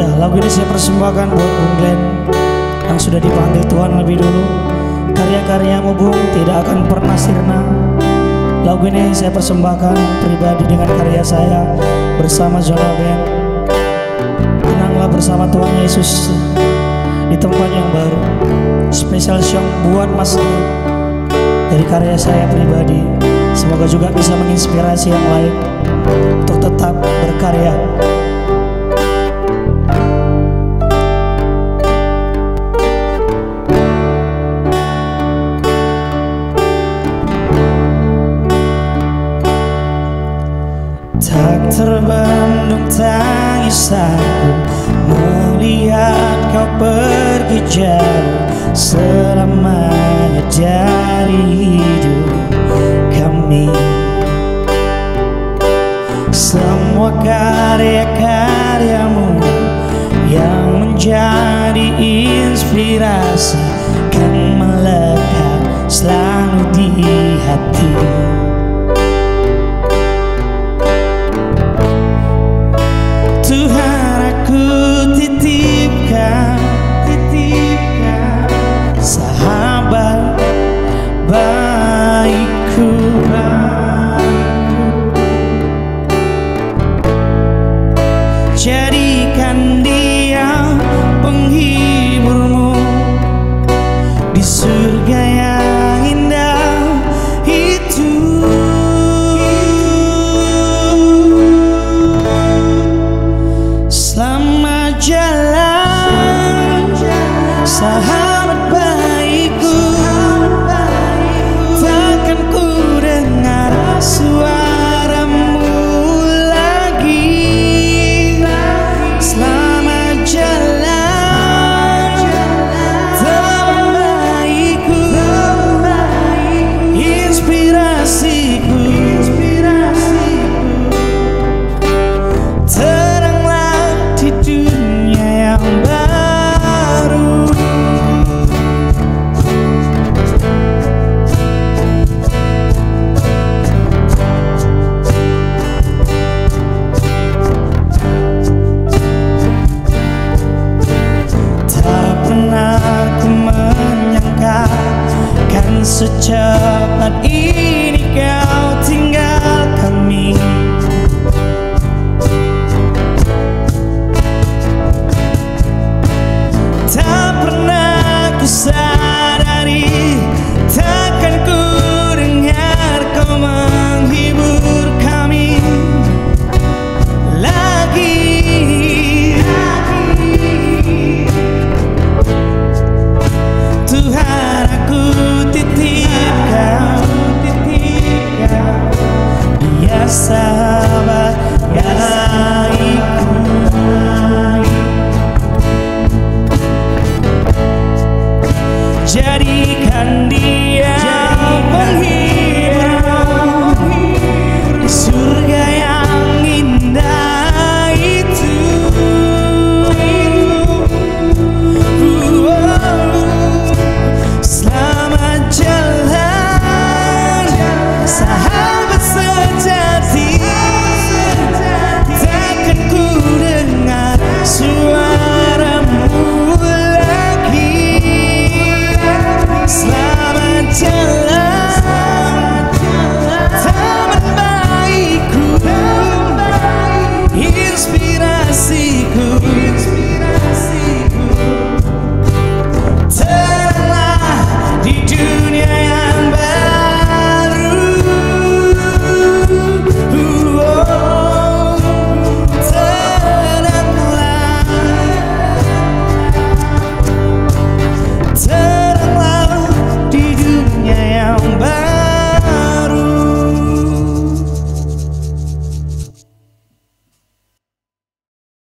Ya, lagu ini saya persembahkan buat Bung Glenn yang sudah dipanggil Tuhan lebih dulu. Karya-karyamu Bung tidak akan pernah sirna. Lagu ini saya persembahkan pribadi dengan karya saya bersama Zona Band. Tenanglah bersama Tuhan Yesus di tempat yang baru. Special song buat Mas dari karya saya pribadi. Semoga juga bisa menginspirasi yang lain untuk tetap berkarya. Tak terbendung tangisanku Melihat kau pergi jauh Selamanya dari hidup kami. Semua karya-karyamu Yang menjadi inspirasi I such a